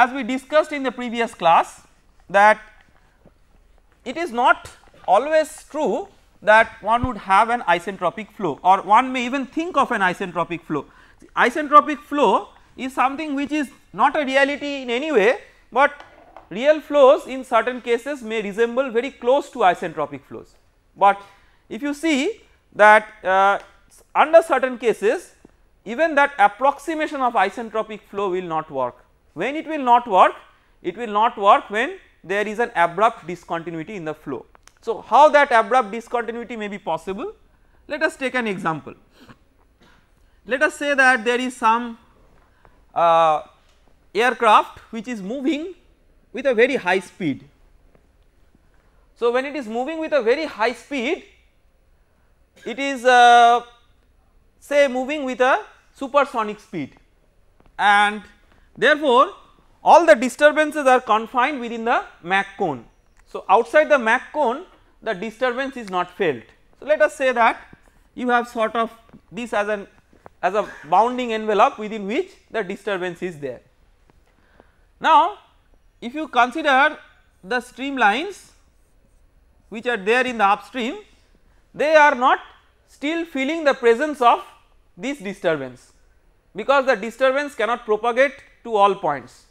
as we discussed in the previous class that it is not always true that one would have an isentropic flow or one may even think of an isentropic flow. Isentropic flow is something which is not a reality in any way, but real flows in certain cases may resemble very close to isentropic flows. But if you see that uh, under certain cases even that approximation of isentropic flow will not work. When it will not work? It will not work when there is an abrupt discontinuity in the flow. So, how that abrupt discontinuity may be possible? Let us take an example. Let us say that there is some uh, aircraft which is moving with a very high speed. So, when it is moving with a very high speed it is uh, say moving with a supersonic speed and therefore, all the disturbances are confined within the Mach cone. So, outside the Mach cone the disturbance is not felt. So, let us say that you have sort of this as an as a bounding envelope within which the disturbance is there. Now, if you consider the streamlines which are there in the upstream they are not still feeling the presence of this disturbance because the disturbance cannot propagate to all points.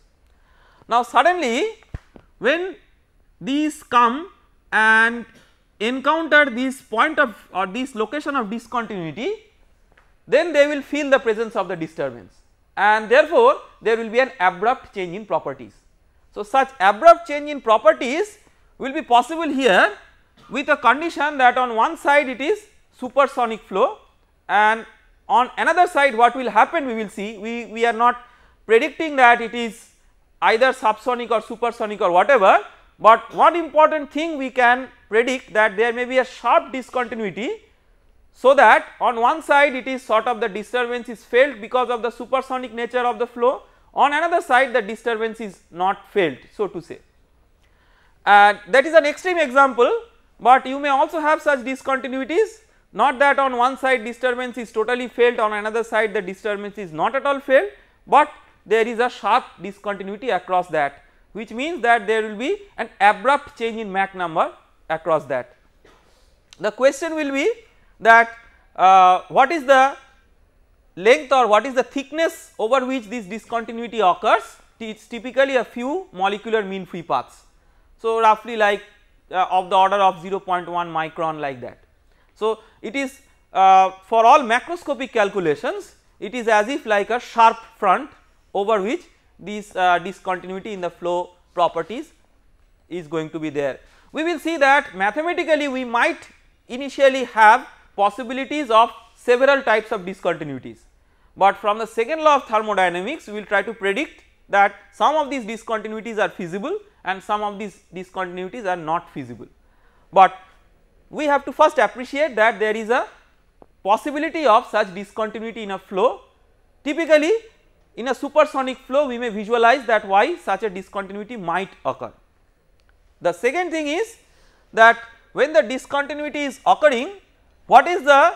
Now suddenly when these come and encounter this point of or this location of discontinuity then they will feel the presence of the disturbance and therefore there will be an abrupt change in properties. So such abrupt change in properties will be possible here with a condition that on one side it is supersonic flow and on another side what will happen we will see we, we are not predicting that it is either subsonic or supersonic or whatever, but one important thing we can predict that there may be a sharp discontinuity so that on one side it is sort of the disturbance is felt because of the supersonic nature of the flow on another side the disturbance is not felt so to say. And that is an extreme example, but you may also have such discontinuities not that on one side disturbance is totally felt on another side the disturbance is not at all felt, but there is a sharp discontinuity across that which means that there will be an abrupt change in Mach number across that. The question will be that uh, what is the length or what is the thickness over which this discontinuity occurs it is typically a few molecular mean free paths. So roughly like uh, of the order of 0.1 micron like that. So, it is uh, for all macroscopic calculations it is as if like a sharp front over which this uh, discontinuity in the flow properties is going to be there. We will see that mathematically we might initially have possibilities of several types of discontinuities, but from the second law of thermodynamics we will try to predict that some of these discontinuities are feasible and some of these discontinuities are not feasible. But we have to first appreciate that there is a possibility of such discontinuity in a flow. Typically in a supersonic flow we may visualize that why such a discontinuity might occur. The second thing is that when the discontinuity is occurring what is the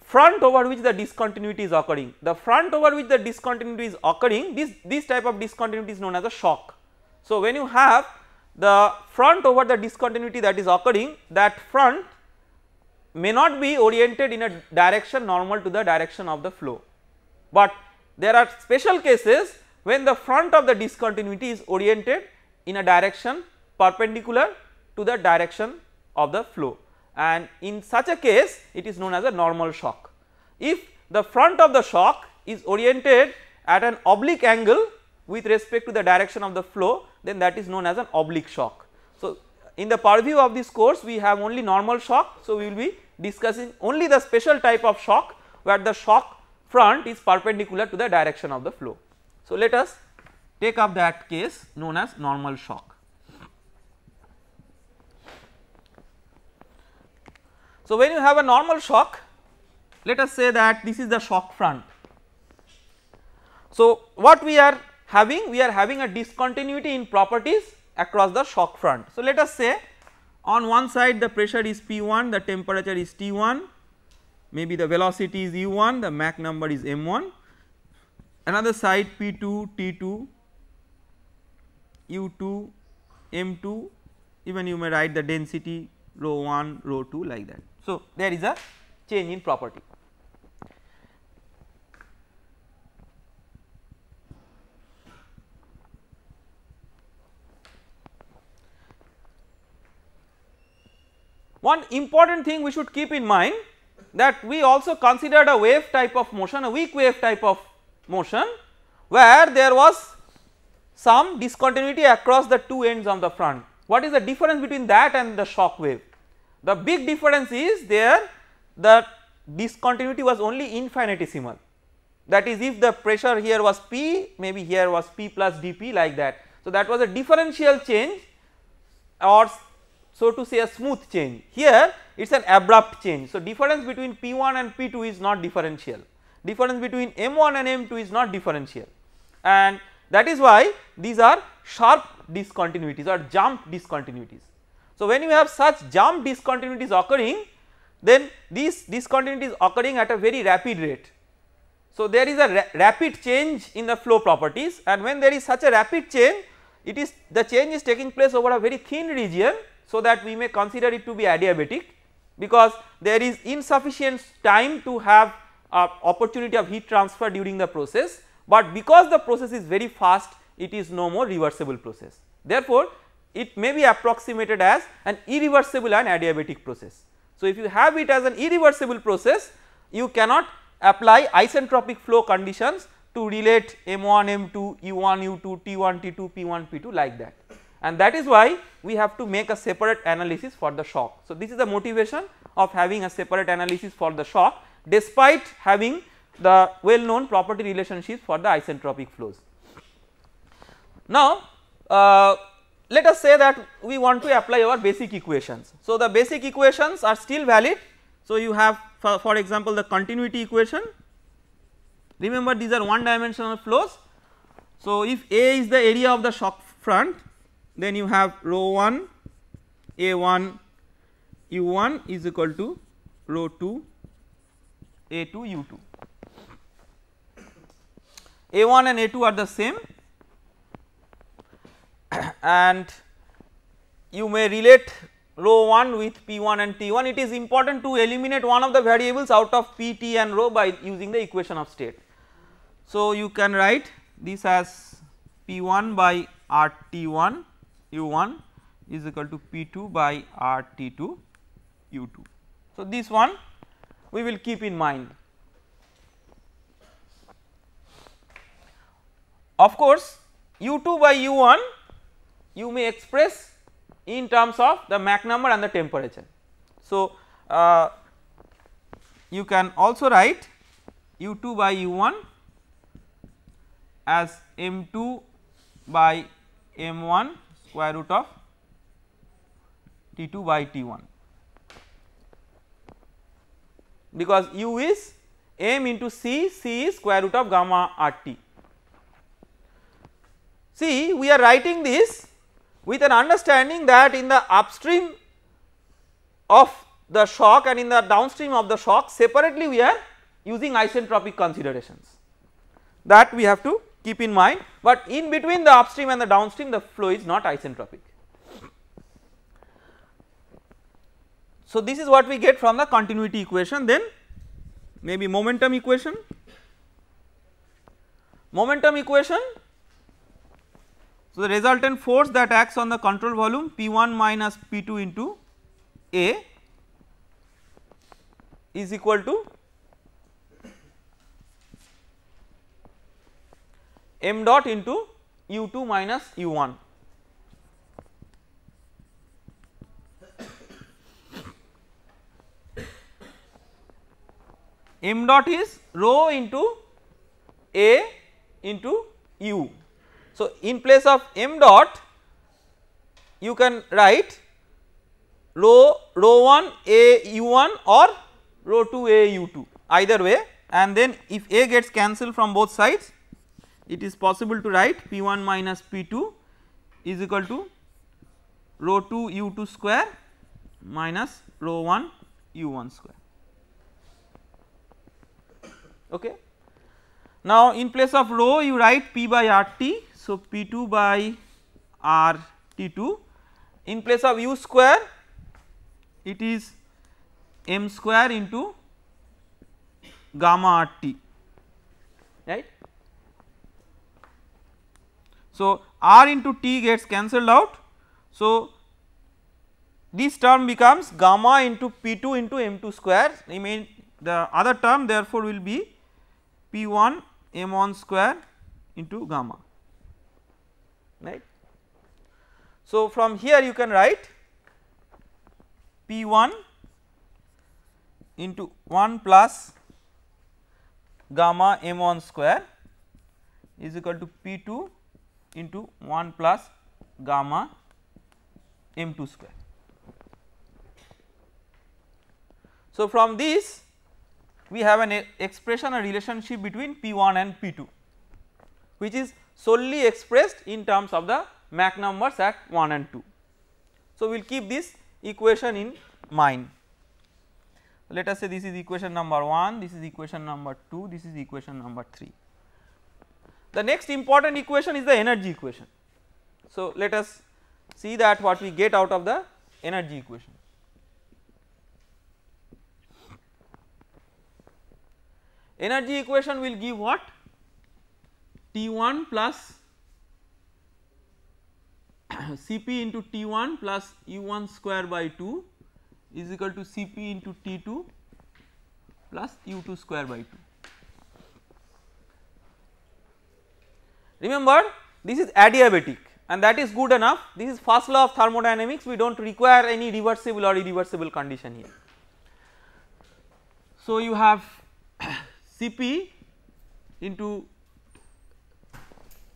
front over which the discontinuity is occurring. The front over which the discontinuity is occurring this, this type of discontinuity is known as a shock. So when you have the front over the discontinuity that is occurring that front may not be oriented in a direction normal to the direction of the flow, but there are special cases when the front of the discontinuity is oriented in a direction perpendicular to the direction of the flow and in such a case it is known as a normal shock. If the front of the shock is oriented at an oblique angle with respect to the direction of the flow then that is known as an oblique shock. So, in the purview of this course we have only normal shock. So, we will be discussing only the special type of shock where the shock front is perpendicular to the direction of the flow. So, let us take up that case known as normal shock. So, when you have a normal shock let us say that this is the shock front. So, what we are having we are having a discontinuity in properties across the shock front. So, let us say on one side the pressure is P1 the temperature is T1 maybe the velocity is u1 the Mach number is m1 another side P2 T2 u2 m2 even you may write the density rho 1 rho 2 like that. So, there is a change in property. One important thing we should keep in mind that we also considered a wave type of motion a weak wave type of motion where there was some discontinuity across the two ends of the front. What is the difference between that and the shock wave? The big difference is there the discontinuity was only infinitesimal that is if the pressure here was P maybe here was P plus dP like that. So, that was a differential change or so to say a smooth change. Here it is an abrupt change. So, difference between P1 and P2 is not differential, difference between M1 and M2 is not differential and that is why these are sharp discontinuities or jump discontinuities. So, when you have such jump discontinuities occurring then these discontinuities occurring at a very rapid rate. So, there is a ra rapid change in the flow properties and when there is such a rapid change it is the change is taking place over a very thin region so that we may consider it to be adiabatic because there is insufficient time to have uh, opportunity of heat transfer during the process, but because the process is very fast it is no more reversible process. Therefore, it may be approximated as an irreversible and adiabatic process. So, if you have it as an irreversible process you cannot apply isentropic flow conditions to relate M1, M2, U1, U2, T1, T2, P1, P2 like that and that is why we have to make a separate analysis for the shock. So, this is the motivation of having a separate analysis for the shock despite having the well known property relationships for the isentropic flows. Now, uh, let us say that we want to apply our basic equations. So, the basic equations are still valid. So, you have for, for example, the continuity equation remember these are one dimensional flows. So, if A is the area of the shock front then you have rho 1 a 1 u 1 is equal to rho 2 a 2 u 2 a 1 and a 2 are the same. And you may relate rho 1 with p 1 and t 1 it is important to eliminate one of the variables out of p t and rho by using the equation of state. So, you can write this as p 1 by r t 1 u1 is equal to P2 by RT2 u2. So, this one we will keep in mind. Of course, u2 by u1 you may express in terms of the Mach number and the temperature. So, uh, you can also write u2 by u1 as m2 by m1 square root of T2 by T1 because u is m into c, c is square root of gamma RT. See we are writing this with an understanding that in the upstream of the shock and in the downstream of the shock separately we are using isentropic considerations that we have to keep in mind, but in between the upstream and the downstream the flow is not isentropic. So, this is what we get from the continuity equation then maybe momentum equation. Momentum equation. So, the resultant force that acts on the control volume P1 minus P2 into A is equal to m dot into u2 minus u1 m dot is rho into a into u. So, in place of m dot you can write rho rho 1 a u1 or rho 2 a u2 either way and then if a gets cancelled from both sides it is possible to write P1 minus P2 is equal to rho 2 U2 square minus rho 1 U1 square. Okay. Now, in place of rho you write P by RT. So, P2 by r T2 in place of u square it is m square into gamma r t right. So, r into t gets cancelled out. So, this term becomes gamma into P2 into M2 square I mean the other term therefore will be P1 M1 square into gamma right. So, from here you can write P1 into 1 plus gamma M1 square is equal to P2 into 1 plus gamma M2 square. So, from this we have an expression a relationship between P1 and P2 which is solely expressed in terms of the Mach numbers at 1 and 2. So, we will keep this equation in mind. Let us say this is equation number 1, this is equation number 2, this is equation number 3. The next important equation is the energy equation. So, let us see that what we get out of the energy equation. Energy equation will give what? T1 plus Cp into T1 plus U1 square by 2 is equal to Cp into T2 plus U2 square by 2. Remember this is adiabatic and that is good enough this is first law of thermodynamics we do not require any reversible or irreversible condition here. So, you have Cp into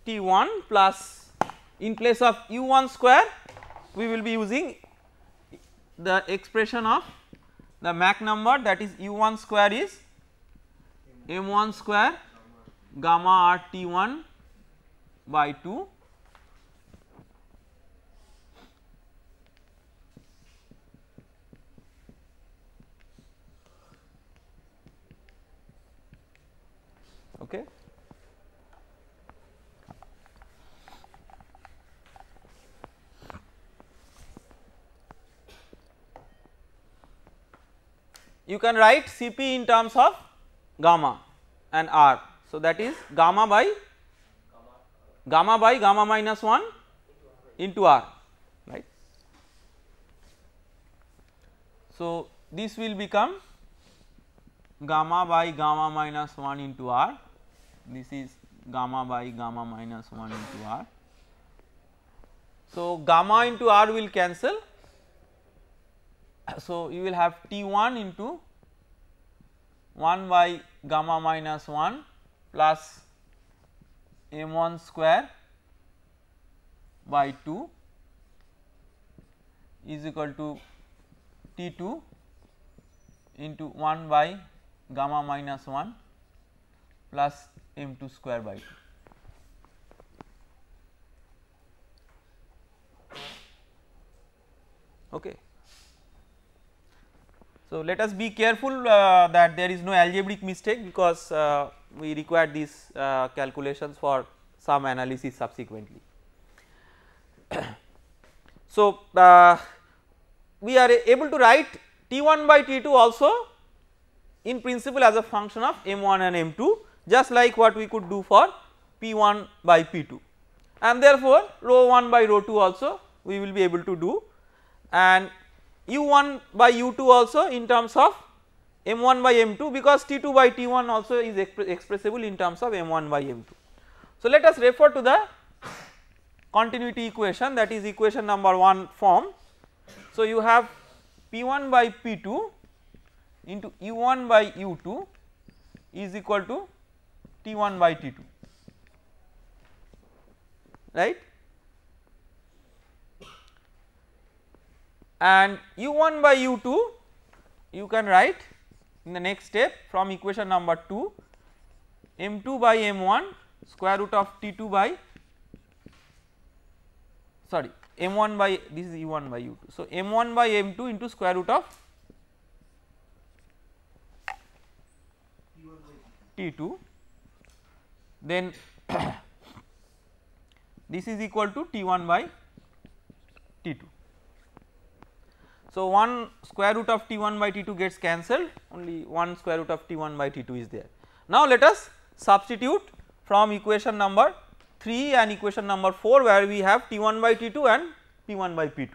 T1 plus in place of U1 square we will be using the expression of the Mach number that is U1 square is M1 square gamma R T1 by 2 okay. You can write Cp in terms of gamma and R. So, that is gamma by gamma by gamma minus 1 into R right. So, this will become gamma by gamma minus 1 into R this is gamma by gamma minus 1 into R. So, gamma into R will cancel. So, you will have T1 into 1 by gamma minus 1 plus M1 square by 2 is equal to T2 into 1 by gamma minus 1 plus m2 square by 2. Okay. So, let us be careful uh, that there is no algebraic mistake because uh, we require these uh, calculations for some analysis subsequently. so, uh, we are able to write T1 by T2 also in principle as a function of M1 and M2 just like what we could do for P1 by P2 and therefore rho 1 by rho 2 also we will be able to do and U1 by U2 also in terms of M1 by M2 because T2 by T1 also is expressible in terms of M1 by M2. So let us refer to the continuity equation that is equation number 1 form. So you have P1 by P2 into U1 by U2 is equal to T1 by T2 right and U1 by U2 you can write in the next step from equation number 2 M2 by M1 square root of T2 by sorry M1 by this is U1 by U2. So, M1 by M2 into square root of T2 then this is equal to T1 by T2. So, 1 square root of T1 by T2 gets cancelled only 1 square root of T1 by T2 is there. Now, let us substitute from equation number 3 and equation number 4 where we have T1 by T2 and P1 by P2.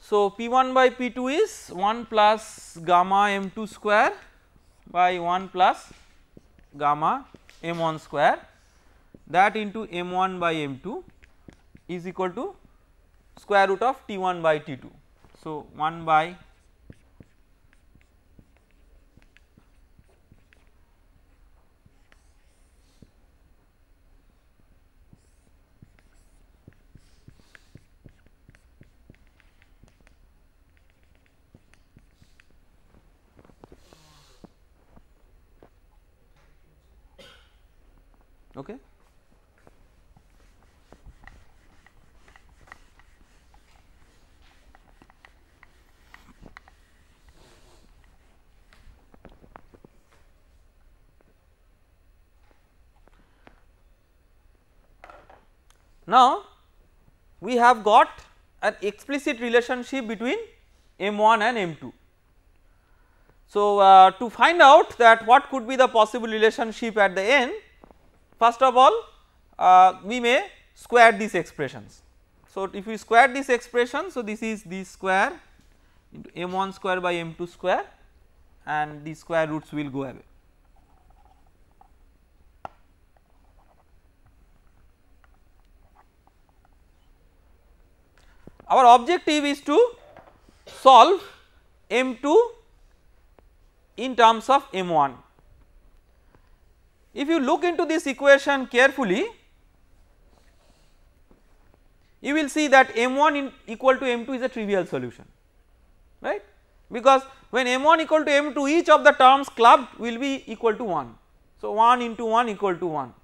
So, P1 by P2 is 1 plus gamma m2 square by 1 plus gamma m1 square that into m1 by m2 is equal to square root of T1 by T2. So, 1 by Okay. Now, we have got an explicit relationship between M1 and M2. So, uh, to find out that what could be the possible relationship at the end First of all uh, we may square these expressions. So, if we square this expression, so this is the square into m1 square by m2 square and the square roots will go away. Our objective is to solve m2 in terms of m1 if you look into this equation carefully, you will see that m1 in equal to m2 is a trivial solution right because when m1 equal to m2 each of the terms clubbed will be equal to 1. So, 1 into 1 equal to 1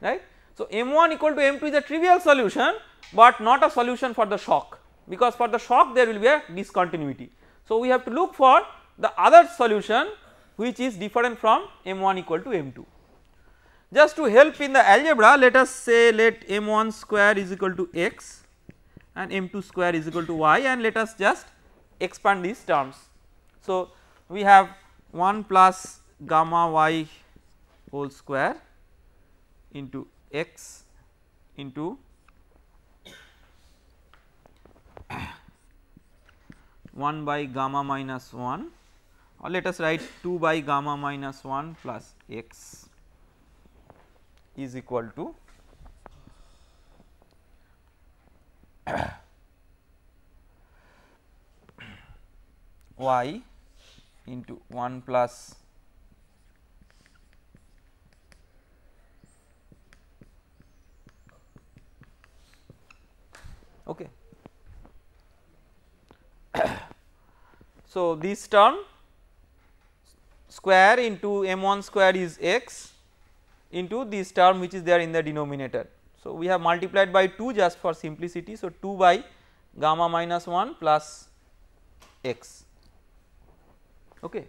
right. So, m1 equal to m2 is a trivial solution, but not a solution for the shock because for the shock there will be a discontinuity. So, we have to look for the other solution which is different from m1 equal to m2. Just to help in the algebra let us say let m1 square is equal to x and m2 square is equal to y and let us just expand these terms. So, we have 1 plus gamma y whole square into x into 1 by gamma minus 1 or let us write 2 by gamma minus 1 plus x is equal to y into 1 plus okay. so, this term square into m1 square is x into this term which is there in the denominator. So, we have multiplied by 2 just for simplicity. So, 2 by gamma minus 1 plus x. Okay.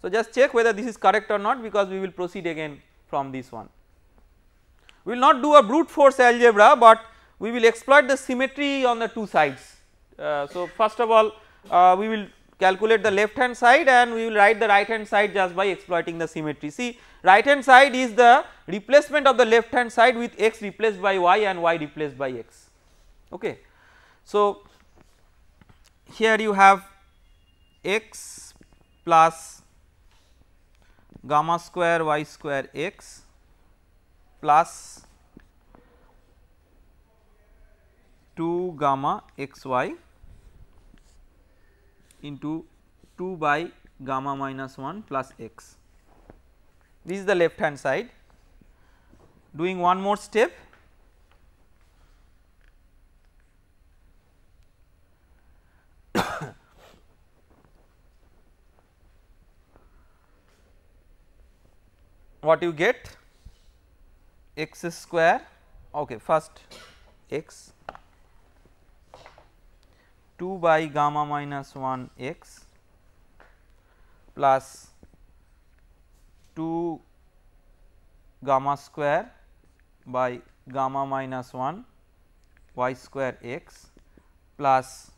So, just check whether this is correct or not because we will proceed again from this one. We will not do a brute force algebra, but we will exploit the symmetry on the two sides. Uh, so, first of all uh, we will calculate the left hand side and we will write the right hand side just by exploiting the symmetry. See right hand side is the replacement of the left hand side with x replaced by y and y replaced by x okay. So here you have x plus gamma square y square x plus 2 gamma x y into 2 by gamma minus 1 plus x. This is the left hand side. Doing one more step. What you get? X square. Okay first x 2 by gamma minus 1 x plus 2 gamma square by gamma minus 1 y square x plus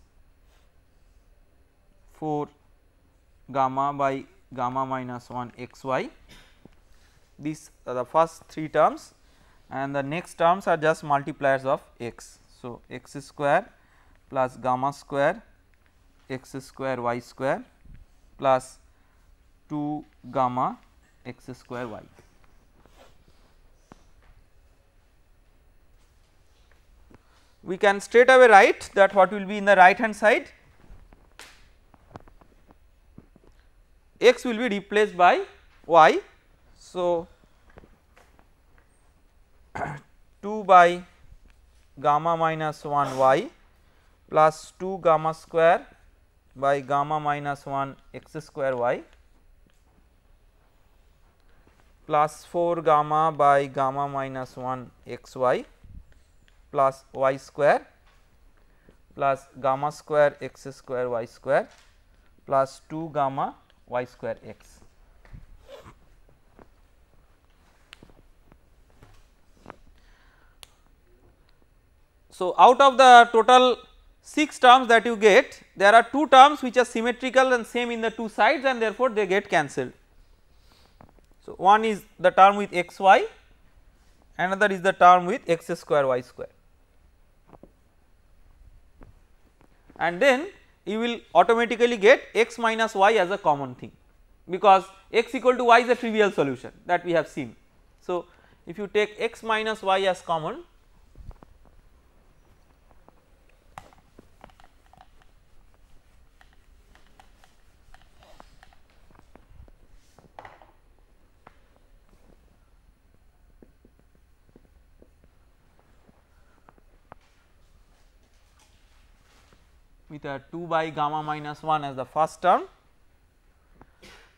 4 gamma by gamma minus 1 x y. These are the first three terms and the next terms are just multipliers of x. So, x square plus gamma square x square y square plus 2 gamma x square y. We can straight away write that what will be in the right hand side x will be replaced by y. So, 2 by gamma minus 1 y plus 2 gamma square by gamma minus 1 x square y plus 4 gamma by gamma minus 1 x y plus y square plus gamma square x square y square plus 2 gamma y square x. So, out of the total 6 terms that you get there are 2 terms which are symmetrical and same in the two sides and therefore they get cancelled. So, one is the term with x y another is the term with x square y square and then you will automatically get x minus y as a common thing because x equal to y is a trivial solution that we have seen. So, if you take x minus y as common with a 2 by gamma minus 1 as the first term.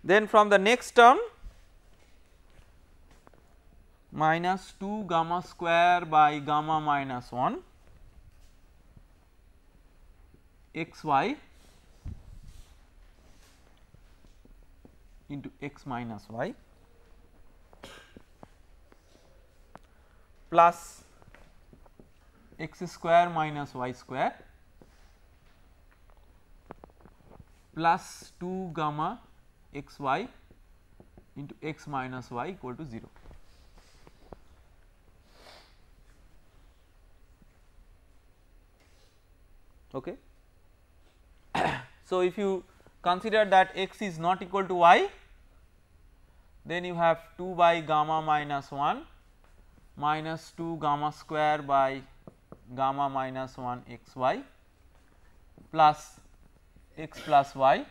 Then from the next term minus 2 gamma square by gamma minus 1 x y into x minus y plus x square minus y square plus 2 gamma x y into x minus y equal to 0. Okay. so, if you consider that x is not equal to y then you have 2 by gamma minus 1 minus 2 gamma square by gamma minus 1 x y plus x plus y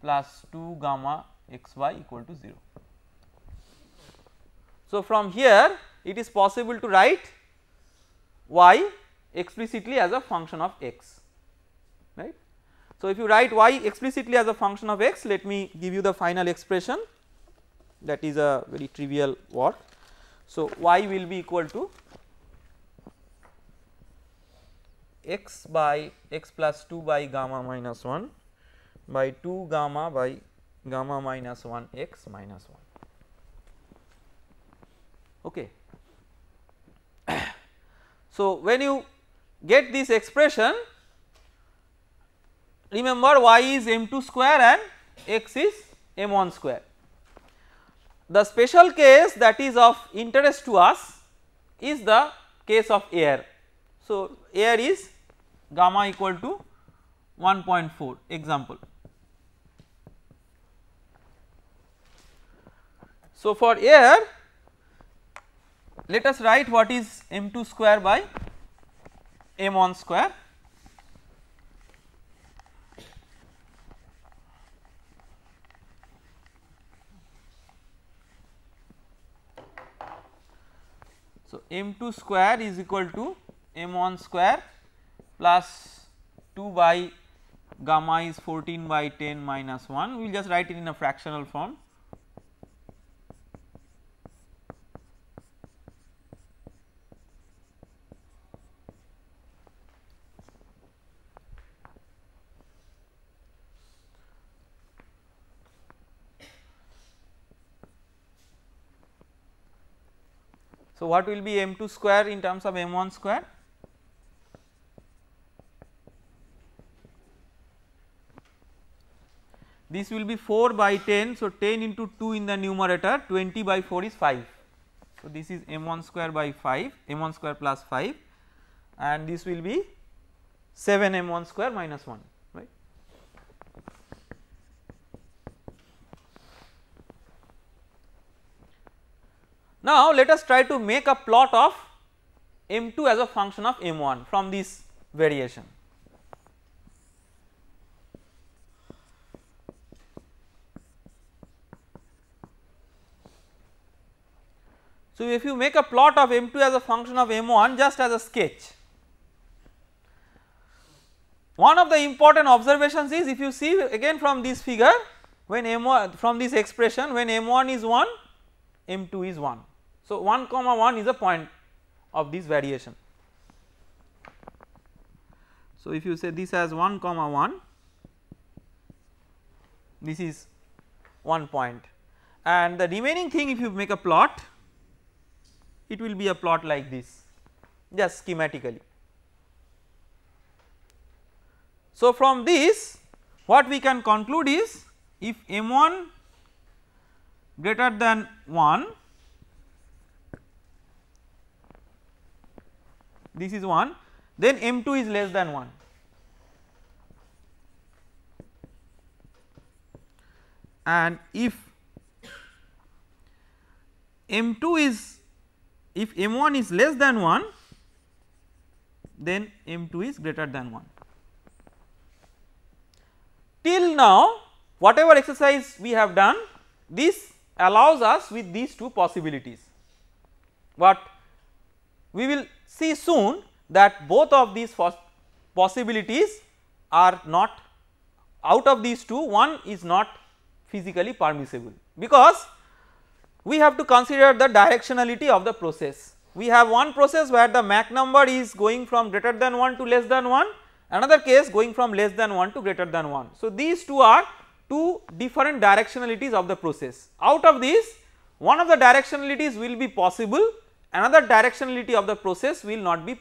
plus 2 gamma x y equal to 0. So, from here it is possible to write y explicitly as a function of x right. So, if you write y explicitly as a function of x let me give you the final expression that is a very trivial work. So, y will be equal to x by x plus 2 by gamma minus 1 by 2 gamma by gamma minus 1 x minus 1 okay. so, when you get this expression remember y is m2 square and x is m1 square. The special case that is of interest to us is the case of air. So, air is gamma equal to 1.4 example. So, for air let us write what is m2 square by m1 square So, m2 square is equal to m1 square plus 2 by gamma is 14 by 10 minus 1 we will just write it in a fractional form So, what will be m2 square in terms of m1 square? This will be 4 by 10. So, 10 into 2 in the numerator 20 by 4 is 5. So, this is m1 square by 5 m1 square plus 5 and this will be 7 m1 square minus 1 right. Now, let us try to make a plot of m2 as a function of m1 from this variation. So, if you make a plot of m2 as a function of m1 just as a sketch, one of the important observations is if you see again from this figure when m1 from this expression when m1 is 1 m2 is 1. So, 1 comma 1 is a point of this variation. So, if you say this as 1 comma 1 this is one point and the remaining thing if you make a plot it will be a plot like this just schematically. So, from this what we can conclude is if m1 greater than 1 this is 1 then m2 is less than 1 and if m2 is if m1 is less than 1 then m2 is greater than 1. Till now whatever exercise we have done this allows us with these two possibilities, but we will see soon that both of these possibilities are not out of these two one is not physically permissible because we have to consider the directionality of the process. We have one process where the Mach number is going from greater than 1 to less than 1, another case going from less than 1 to greater than 1. So, these two are two different directionalities of the process. Out of these one of the directionalities will be possible, another directionality of the process will not be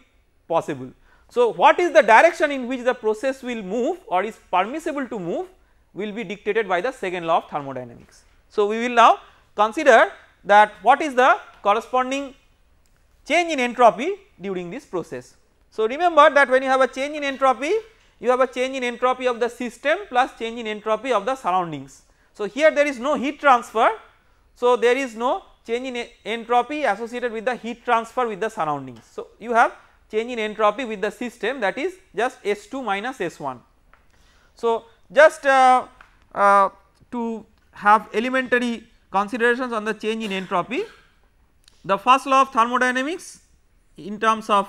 possible. So, what is the direction in which the process will move or is permissible to move will be dictated by the second law of thermodynamics. So, we will now consider that what is the corresponding change in entropy during this process. So, remember that when you have a change in entropy you have a change in entropy of the system plus change in entropy of the surroundings. So, here there is no heat transfer. So, there is no change in entropy associated with the heat transfer with the surroundings. So, you have change in entropy with the system that is just S2 minus S1. So, just uh, uh, to have elementary considerations on the change in entropy. The first law of thermodynamics in terms of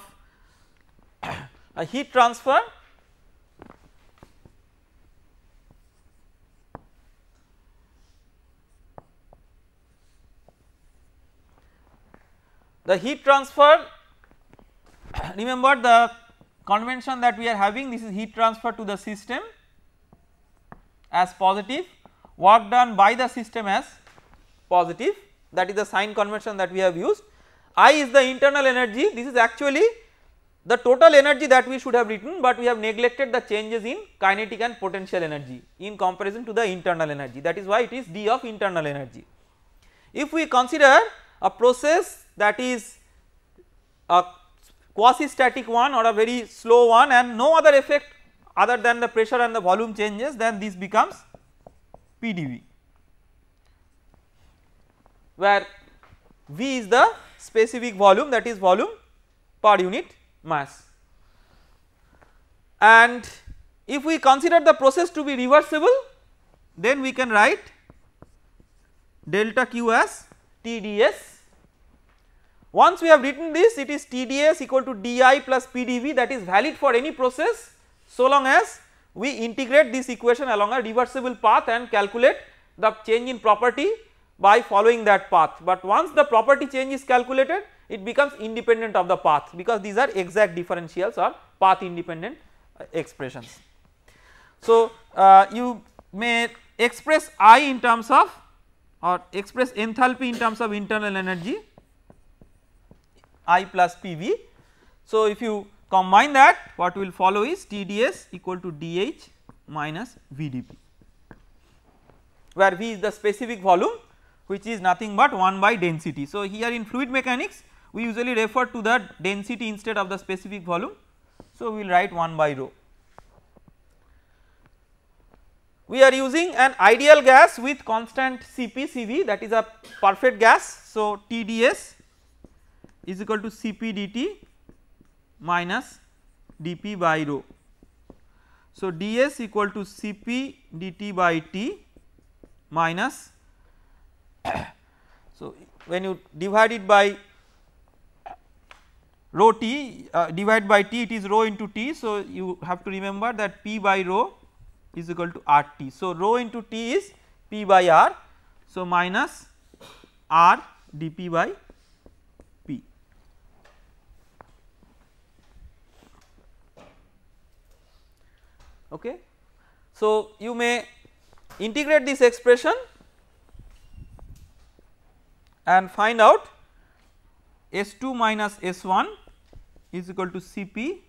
a heat transfer the heat transfer remember the convention that we are having this is heat transfer to the system as positive work done by the system as positive that is the sign convention that we have used. I is the internal energy this is actually the total energy that we should have written, but we have neglected the changes in kinetic and potential energy in comparison to the internal energy that is why it is d of internal energy. If we consider a process that is a quasi static one or a very slow one and no other effect other than the pressure and the volume changes then this becomes PdV where V is the specific volume that is volume per unit mass. And if we consider the process to be reversible then we can write delta Q as TdS. Once we have written this it is TdS equal to dI plus PdV that is valid for any process so long as we integrate this equation along a reversible path and calculate the change in property by following that path, but once the property change is calculated it becomes independent of the path because these are exact differentials or path independent uh, expressions. So, uh, you may express I in terms of or express enthalpy in terms of internal energy I plus PV. So, if you combine that what will follow is TdS equal to dH minus VdP where V is the specific volume which is nothing but 1 by density. So, here in fluid mechanics we usually refer to the density instead of the specific volume. So, we will write 1 by rho. We are using an ideal gas with constant Cp Cv that is a perfect gas. So, TdS is equal to Cp dt minus dP by rho. So, ds equal to Cp dt by T minus so when you divide it by rho t uh, divide by t it is rho into t. So, you have to remember that p by rho is equal to r t. So, rho into t is p by r. So, minus r dp by p. Okay. So, you may integrate this expression and find out S2 minus S1 is equal to Cp.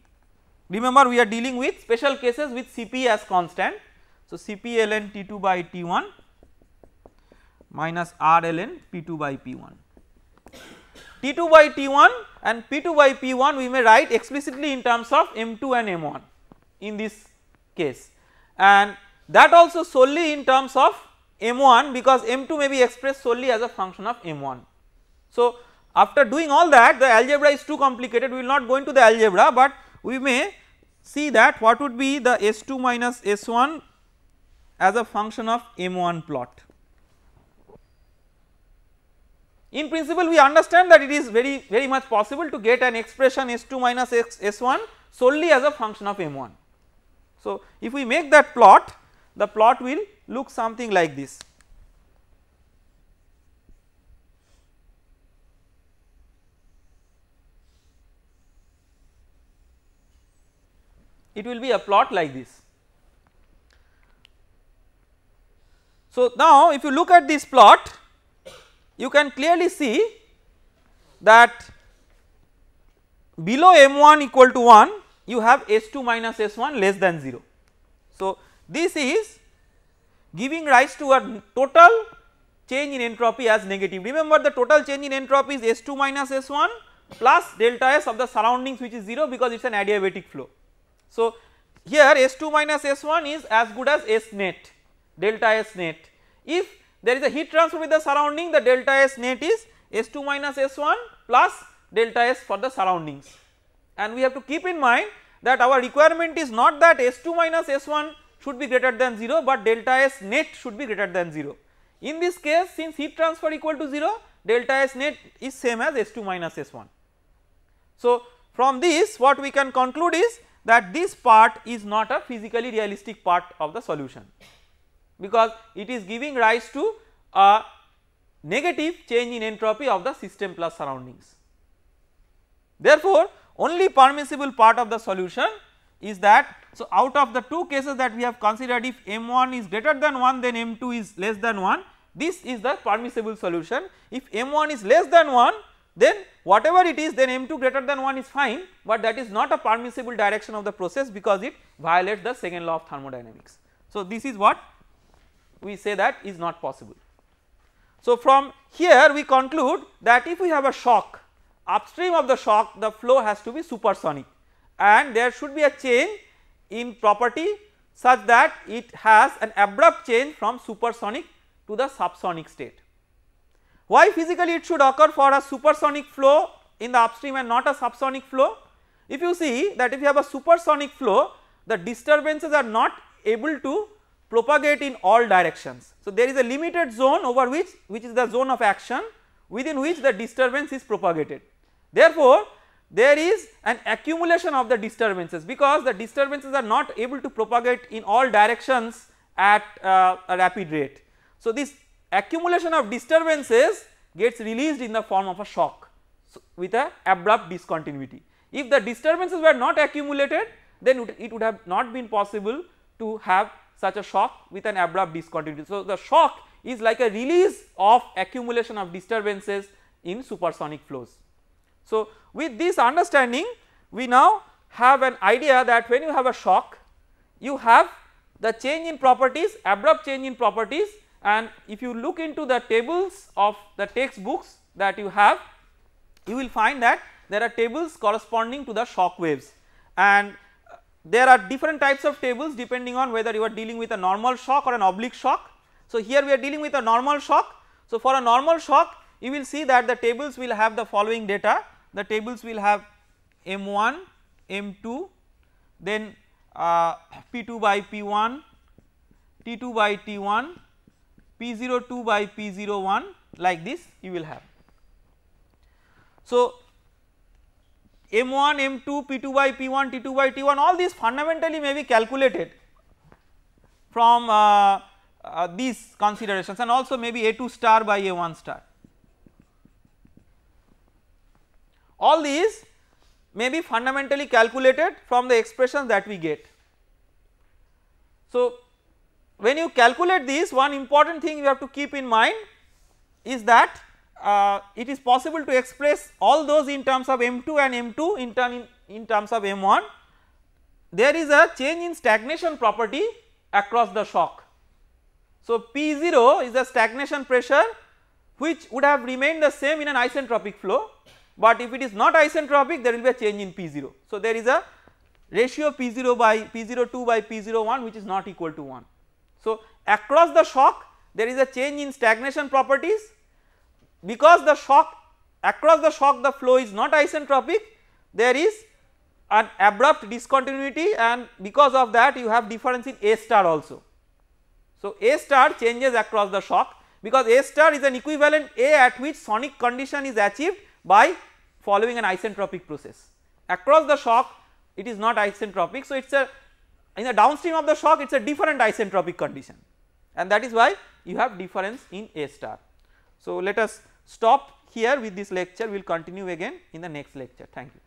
Remember we are dealing with special cases with Cp as constant. So, Cp ln T2 by T1 minus R ln P2 by P1. T2 by T1 and P2 by P1 we may write explicitly in terms of M2 and M1 in this case and that also solely in terms of m1 because m2 may be expressed solely as a function of m1. So, after doing all that the algebra is too complicated we will not go into the algebra, but we may see that what would be the S2 minus S1 as a function of m1 plot. In principle we understand that it is very very much possible to get an expression S2 minus X, S1 solely as a function of m1. So, if we make that plot the plot will look something like this. It will be a plot like this. So, now if you look at this plot you can clearly see that below m1 equal to 1 you have S2 minus S1 less than 0. So, this is giving rise to a total change in entropy as negative. Remember the total change in entropy is S2 minus S1 plus delta S of the surroundings which is 0 because it is an adiabatic flow. So, here S2 minus S1 is as good as S net delta S net. If there is a heat transfer with the surrounding the delta S net is S2 minus S1 plus delta S for the surroundings and we have to keep in mind that our requirement is not that S2 minus S1 should be greater than 0 but delta S net should be greater than 0. In this case since heat transfer equal to 0 delta S net is same as S2 minus S1. So from this what we can conclude is that this part is not a physically realistic part of the solution because it is giving rise to a negative change in entropy of the system plus surroundings. Therefore only permissible part of the solution is that so out of the two cases that we have considered if m1 is greater than 1 then m2 is less than 1 this is the permissible solution if m1 is less than 1 then whatever it is then m2 greater than 1 is fine but that is not a permissible direction of the process because it violates the second law of thermodynamics. So this is what we say that is not possible. So from here we conclude that if we have a shock upstream of the shock the flow has to be supersonic and there should be a change in property such that it has an abrupt change from supersonic to the subsonic state. Why physically it should occur for a supersonic flow in the upstream and not a subsonic flow? If you see that if you have a supersonic flow the disturbances are not able to propagate in all directions. So there is a limited zone over which which is the zone of action within which the disturbance is propagated. Therefore there is an accumulation of the disturbances because the disturbances are not able to propagate in all directions at uh, a rapid rate. So, this accumulation of disturbances gets released in the form of a shock so with a abrupt discontinuity. If the disturbances were not accumulated then it would have not been possible to have such a shock with an abrupt discontinuity. So, the shock is like a release of accumulation of disturbances in supersonic flows. So, with this understanding we now have an idea that when you have a shock you have the change in properties abrupt change in properties and if you look into the tables of the textbooks that you have you will find that there are tables corresponding to the shock waves and uh, there are different types of tables depending on whether you are dealing with a normal shock or an oblique shock. So, here we are dealing with a normal shock. So, for a normal shock you will see that the tables will have the following data the tables will have M1, M2 then uh, P2 by P1, T2 by T1, P02 by P01 like this you will have. So, M1, M2, P2 by P1, T2 by T1 all these fundamentally may be calculated from uh, uh, these considerations and also maybe A2 star by A1 star. All these may be fundamentally calculated from the expressions that we get. So, when you calculate this one important thing you have to keep in mind is that uh, it is possible to express all those in terms of M2 and M2 in, turn in, in terms of M1. There is a change in stagnation property across the shock. So, P0 is the stagnation pressure which would have remained the same in an isentropic flow but if it is not isentropic there will be a change in P0. So, there is a ratio P0 by P02 by P01 which is not equal to 1. So, across the shock there is a change in stagnation properties because the shock across the shock the flow is not isentropic there is an abrupt discontinuity and because of that you have difference in A star also. So, A star changes across the shock because A star is an equivalent A at which sonic condition is achieved by following an isentropic process. Across the shock it is not isentropic. So, it is a in the downstream of the shock it is a different isentropic condition and that is why you have difference in A star. So, let us stop here with this lecture we will continue again in the next lecture thank you.